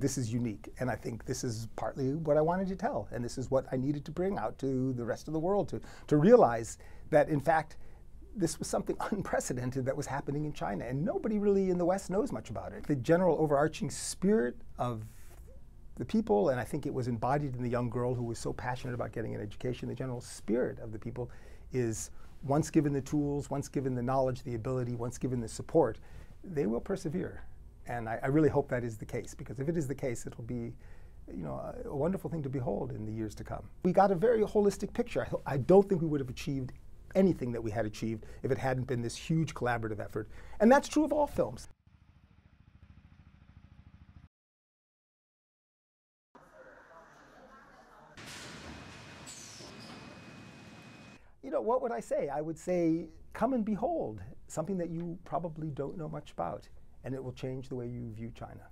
This is unique, and I think this is partly what I wanted to tell, and this is what I needed to bring out to the rest of the world to, to realize that, in fact, this was something unprecedented that was happening in China, and nobody really in the West knows much about it. The general overarching spirit of the people, and I think it was embodied in the young girl who was so passionate about getting an education, the general spirit of the people is once given the tools, once given the knowledge, the ability, once given the support, they will persevere. And I, I, really hope that is the case, because if it is the case, it'll be you know, a, a wonderful thing to behold in the years to come. We got a very holistic picture. I, I don't think we would have achieved anything that we had achieved if it hadn't been this huge collaborative effort. And that's true of all films. You know, what would I say? I would say, come and behold something that you probably don't know much about, and it will change the way you view China.